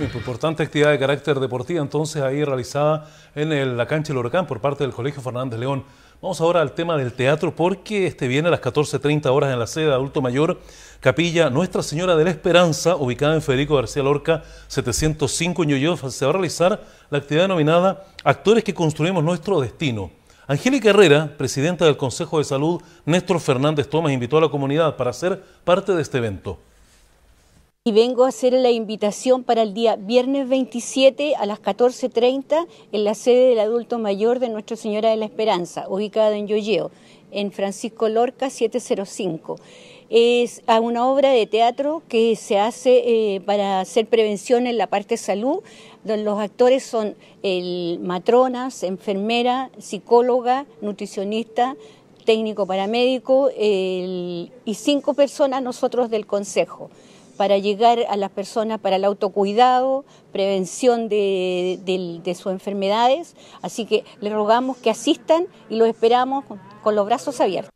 Importante actividad de carácter deportiva entonces ahí realizada en la cancha del Huracán por parte del Colegio Fernández León. Vamos ahora al tema del teatro porque este viene a las 14.30 horas en la sede de Adulto Mayor, Capilla Nuestra Señora de la Esperanza, ubicada en Federico García Lorca 705 en Ñuñoa, se va a realizar la actividad denominada Actores que construimos nuestro destino. Angélica Herrera, presidenta del Consejo de Salud, Néstor Fernández Tomás, invitó a la comunidad para ser parte de este evento. Y vengo a hacer la invitación para el día viernes 27 a las 14.30 en la sede del adulto mayor de Nuestra Señora de la Esperanza, ubicada en Yoyeo, en Francisco Lorca 705. Es una obra de teatro que se hace eh, para hacer prevención en la parte salud. Donde los actores son el matronas, enfermera, psicóloga, nutricionista, técnico paramédico y cinco personas nosotros del consejo para llegar a las personas para el autocuidado, prevención de, sus enfermedades. Así que les rogamos que asistan y los esperamos con los brazos abiertos.